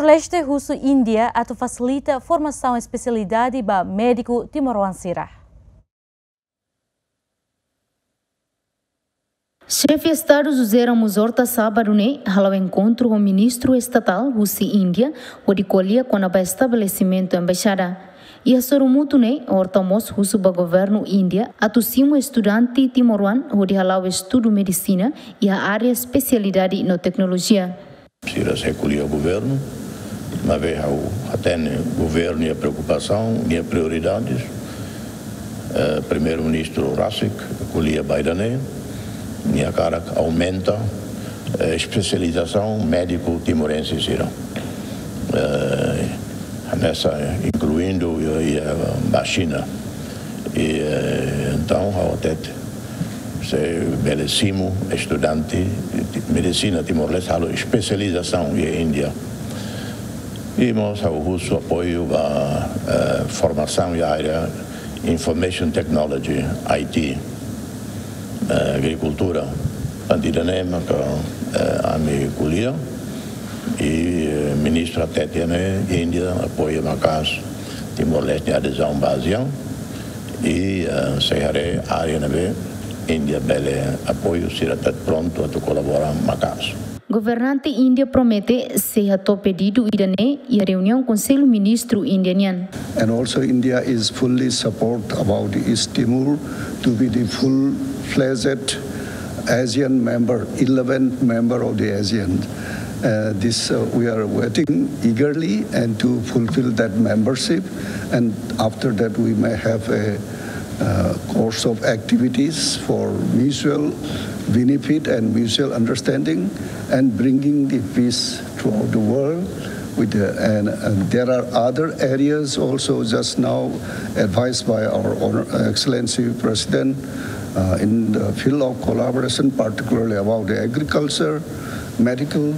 Timor-Leste russo Índia atu facilita a formação especialidade para médico timoroansira. Chefe de Estado José Ramos Horta sábado né, ao encontro com o ministro estatal Russi Índia, onde colhia com o estabelecimento embaixada. E a sorumuto né, Horta Mos Russo ba governo Índia, atucimo estudante timoruan, onde halau estudo medicina e a área especialidade no tecnologia. Se recolher ao governo, mas ver até o governo e a preocupação e as prioridades. Uh, Primeiro-ministro Rassik, colhia Baidané, minha cara aumenta. A especialização médico timorense será uh, nessa incluindo a China. E então até se belíssimo estudante de medicina timor-leste especialização em Índia e nós o russo apoio a, a formação em área information technology IT agricultura antidanema que a me culia e ministra Tetiane Índia apoia Macas Timor-Leste adesão baseão e Serrare área Índia bele apoio será pronto a colaborar Macas. Governante Índia promete a pedido idane e reunião Conselho Ministro indiano. And also India is fully support about East Timor to be the full-fledged ASEAN member, 11th member of the ASEAN. Uh, this uh, we are waiting eagerly and to fulfill that membership and after that we may have a uh, course of activities for mutual benefit and mutual understanding and bringing the peace throughout the world. With the, and, and, there are other areas also just now advised by our Honor, Excellency President uh, in the field of collaboration, particularly about the agriculture, medical,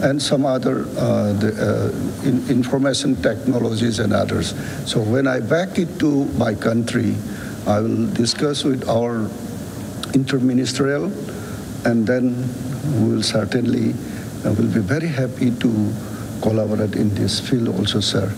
and some other uh, the, uh, in information technologies and others. So when I back it to my country, I will discuss with our interministerial, and then we will certainly uh, will be very happy to collaborate in this field also, sir.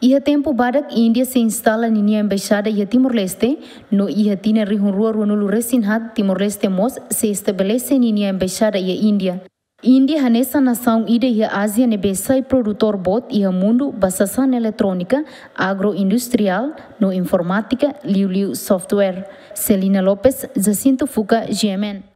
Iha tempo barak India se instala en la embajada y Timor Leste, no iha tiene rihunrua runulu resinhat Timor Leste mos se establece en la embajada y India. Índia nessa nação ida e a Ásia nebe sai produtor bot e a mundo basação eletrônica, agroindustrial, no informática, liu liu software. Celina Lopes, Jacinto Fuca, GMN.